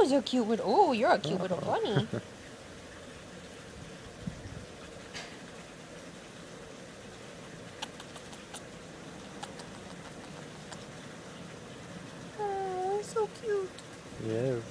was a cute little? Oh, you're a cute little bunny. oh, so cute. Yes.